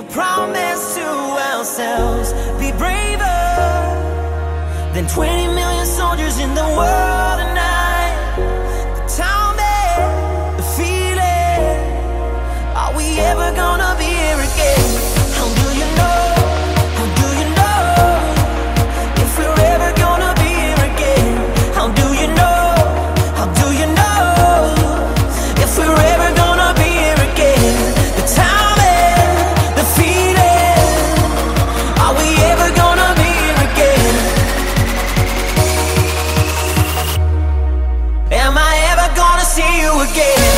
a promise to ourselves. Be braver than 20 million soldiers in the world. again.